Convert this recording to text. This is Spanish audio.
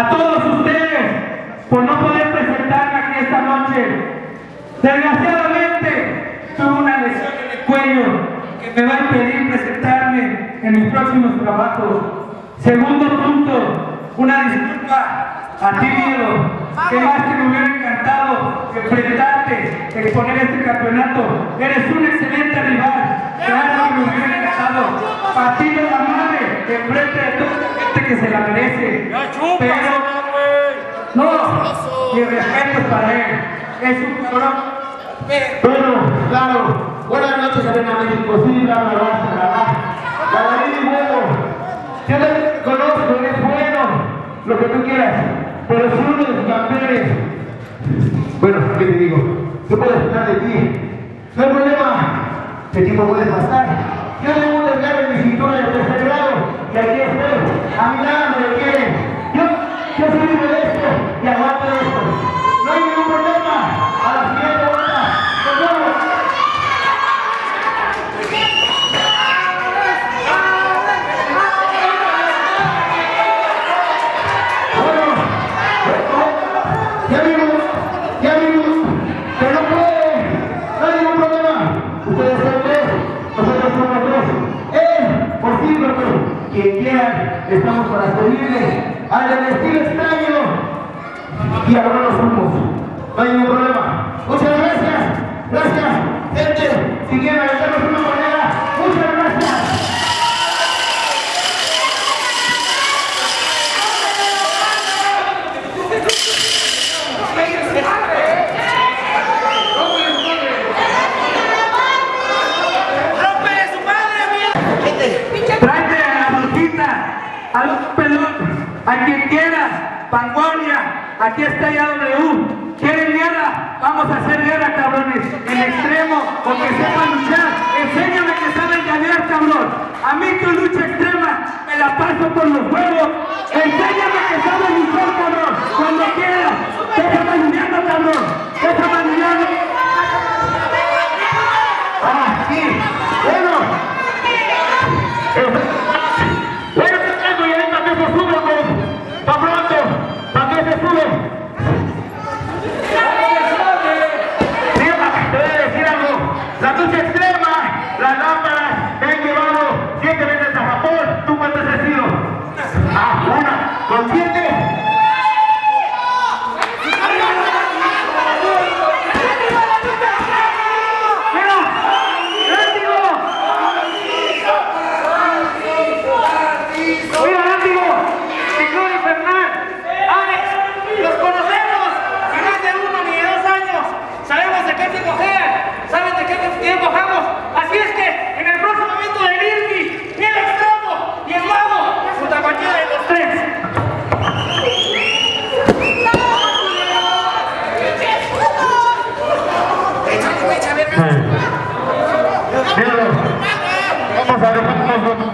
a todos ustedes por no poder presentarme aquí esta noche. Desgraciadamente tuve una lesión en el cuello que me va a impedir presentarme en mis próximos trabajos. Segundo punto, una disculpa a ti, Diego, que más que me hubiera encantado enfrentarte, exponer este campeonato. Eres un excelente rival, claro que me hubiera encantado. Partido la madre, enfrente de toda la gente que se la merece. Pero mi respeto para él. Es un cabrón. Bueno, claro. Buenas noches, Arena México. Sí, la verdad, la verdad. La verdad es bueno. Yo te conozco, eres bueno. Lo que tú quieras. Pero son uno de tus campeones. Bueno, ¿qué te digo? Yo puedo esperar de ti. No hay problema. ¿Qué tiempo puedes pasar? Yo tengo un desgarro en mi cintura de tercer grado. Y aquí estoy. A mi lado me quieren. Quien quieran, estamos para servirle al estilo extraño. Y ahora nos fuimos, no hay ningún problema. Muchas gracias, gente, si quieren aventarnos una moneda, muchas gracias. Tráete a la brujita, a los pelón, a quien quieras, vanguardia, aquí está ya W. ¿Quieren guerra? Vamos a hacer guerra, cabrones. En extremo, porque sepan luchar. Enséñame que saben ganar, cabrón. A mí tu lucha extrema me la paso por los huevos. Enséñame que Rapaziada, muito movimento